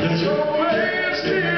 That's your way.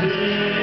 Peace.